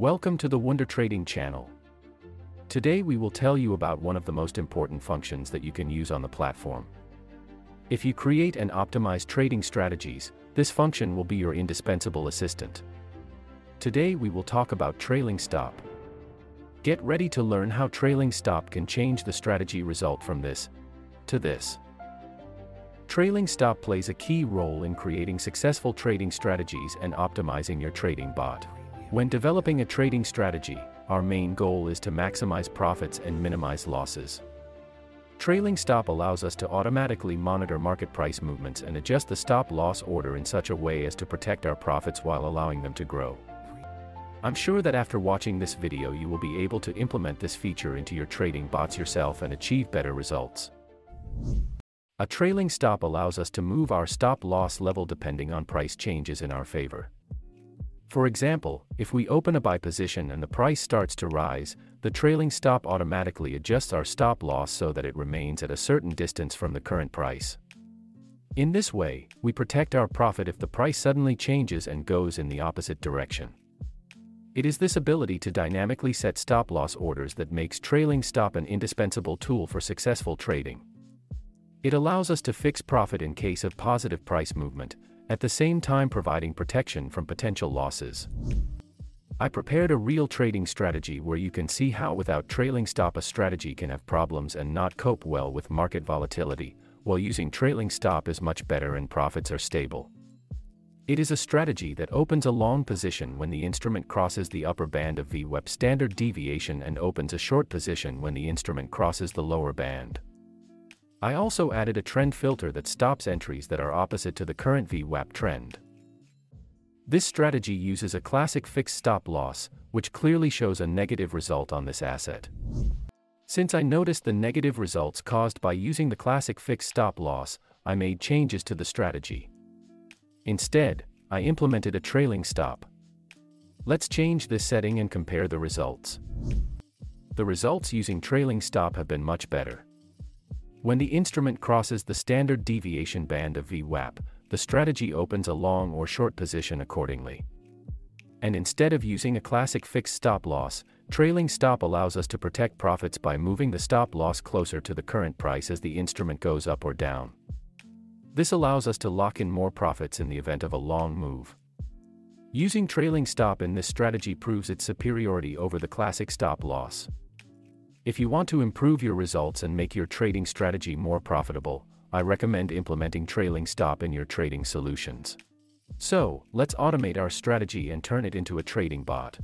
Welcome to the Wunder Trading channel. Today we will tell you about one of the most important functions that you can use on the platform. If you create and optimize trading strategies, this function will be your indispensable assistant. Today we will talk about trailing stop. Get ready to learn how trailing stop can change the strategy result from this to this. Trailing stop plays a key role in creating successful trading strategies and optimizing your trading bot. When developing a trading strategy, our main goal is to maximize profits and minimize losses. Trailing stop allows us to automatically monitor market price movements and adjust the stop loss order in such a way as to protect our profits while allowing them to grow. I'm sure that after watching this video you will be able to implement this feature into your trading bots yourself and achieve better results. A trailing stop allows us to move our stop loss level depending on price changes in our favor. For example, if we open a buy position and the price starts to rise, the trailing stop automatically adjusts our stop loss so that it remains at a certain distance from the current price. In this way, we protect our profit if the price suddenly changes and goes in the opposite direction. It is this ability to dynamically set stop loss orders that makes trailing stop an indispensable tool for successful trading. It allows us to fix profit in case of positive price movement, at the same time providing protection from potential losses. I prepared a real trading strategy where you can see how without trailing stop a strategy can have problems and not cope well with market volatility, while using trailing stop is much better and profits are stable. It is a strategy that opens a long position when the instrument crosses the upper band of VWAP standard deviation and opens a short position when the instrument crosses the lower band. I also added a trend filter that stops entries that are opposite to the current VWAP trend. This strategy uses a classic fixed stop loss, which clearly shows a negative result on this asset. Since I noticed the negative results caused by using the classic fixed stop loss, I made changes to the strategy. Instead, I implemented a trailing stop. Let's change this setting and compare the results. The results using trailing stop have been much better. When the instrument crosses the standard deviation band of VWAP, the strategy opens a long or short position accordingly. And instead of using a classic fixed stop loss, trailing stop allows us to protect profits by moving the stop loss closer to the current price as the instrument goes up or down. This allows us to lock in more profits in the event of a long move. Using trailing stop in this strategy proves its superiority over the classic stop loss. If you want to improve your results and make your trading strategy more profitable, I recommend implementing trailing stop in your trading solutions. So, let's automate our strategy and turn it into a trading bot.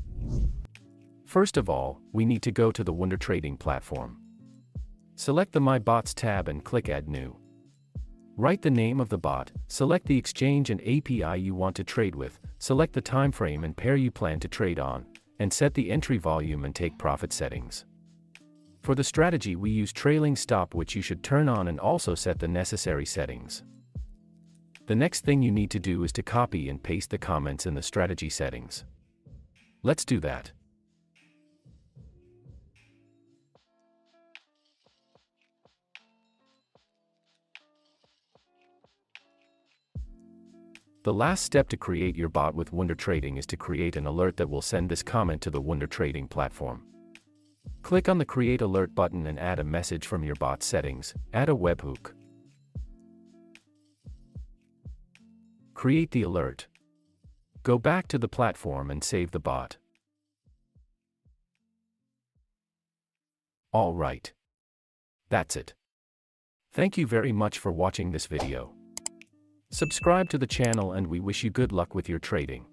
First of all, we need to go to the Wunder Trading platform. Select the My Bots tab and click Add New. Write the name of the bot, select the exchange and API you want to trade with, select the time frame and pair you plan to trade on, and set the entry volume and take profit settings. For the strategy we use trailing stop which you should turn on and also set the necessary settings. The next thing you need to do is to copy and paste the comments in the strategy settings. Let's do that. The last step to create your bot with Wunder Trading is to create an alert that will send this comment to the Wunder Trading platform. Click on the Create Alert button and add a message from your bot settings, add a webhook. Create the alert. Go back to the platform and save the bot. Alright. That's it. Thank you very much for watching this video. Subscribe to the channel and we wish you good luck with your trading.